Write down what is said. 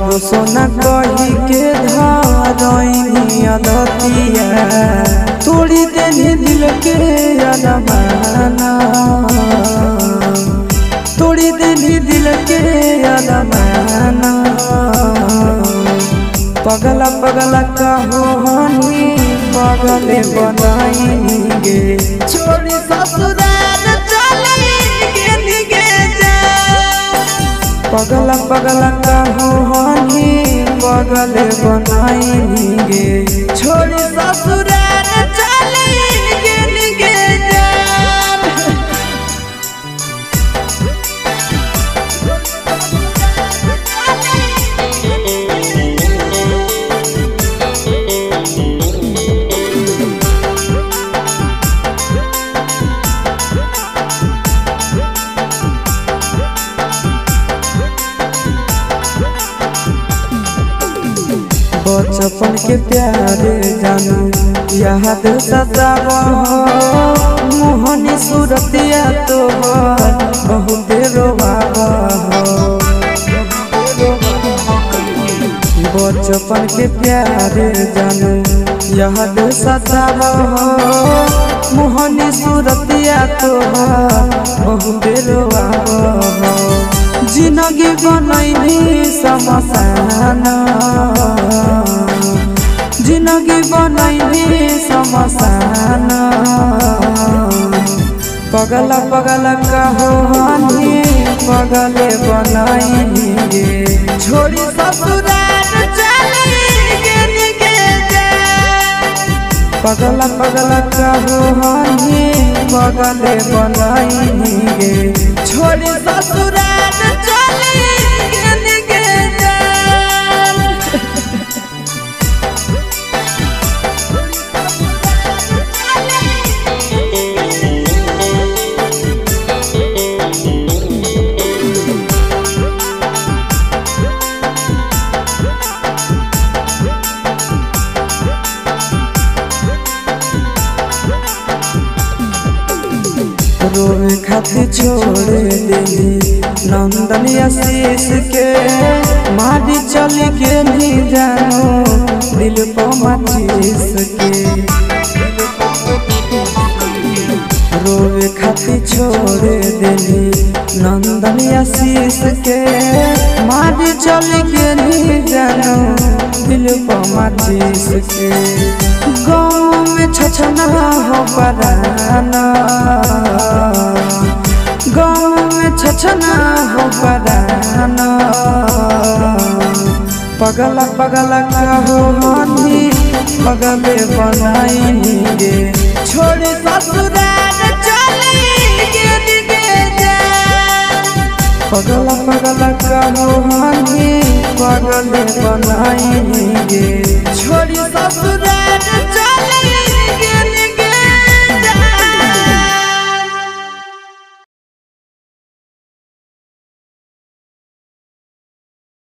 बाबू सोना कही के दतिया तोड़ी देनी दिल के तोड़ी देनी दिल के अरमाना पगला पगला पगले बनाएँगे छोड़ी ससुराल जा। पगला पगला कहो पगले बचपन के प्यारे जानू, याद सताब मोहनी सूरतिया तो बहुत रोबाब बचपन के प्यारे जानू, याद सताब मोहनी सूरतिया तो बहुत रोबाब ज़िंदगी बनैली समसाना। ज़िंदगी बनैली समसाना। पगला पगला कहो हनी पगले बनाइनी गे छोड़ी ससुराल चलेंगे जा पगला पगला कहो हनी पगले बनाइनी छोड़ी ससुराल रोवे खातिर छोड़ देली नंदन आशीष के मारी चल के नहीं जानो दिल माचिस के रोवे खातिर छोड़ देली नंदन आशीष के मारी चल के नहीं जानो दिल माचिस के गाँव में छछना हो पराना पगला बगल कहो हनी पगल बनाई गे छोड़ ससुराल जा पगला पगला कहो पगले बनाई गे